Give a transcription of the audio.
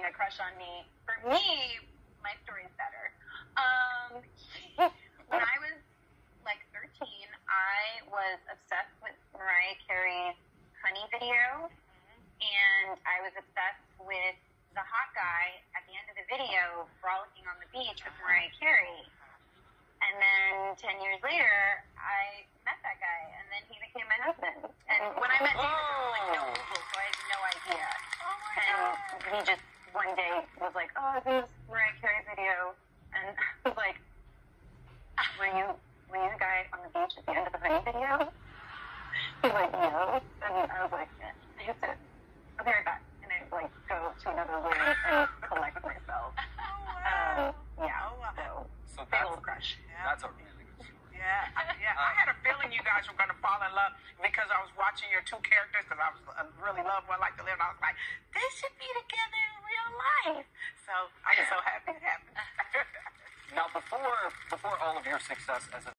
having a crush on me. For me, my story's better. Um, when I was like 13, I was obsessed with Mariah Carey's Honey video, and I was obsessed with the hot guy at the end of the video frolicking on the beach with Mariah Carey. And then 10 years later, I met that guy, and then he became my husband. And when I met David, there was like no Google, so I had no idea. Oh and he just one day was like, "Oh, this Mariah Carey video," and I was like, "Were you were you the guy on the beach at the end of the Honey video?" He's like, "No," and I was like, "I have to. I'll be right back." And I like go to another room and collect myself. Oh Um, yeah. Oh, wow. So So big that's, old crush. that's a really good story. Yeah, I, yeah. I had a feeling you guys were going to fall in love because I was watching your two characters because I was uh, I really love One Life to Live. And I was like, they should be together in real life. So I'm so happy it happened. Now, before before all of your success as a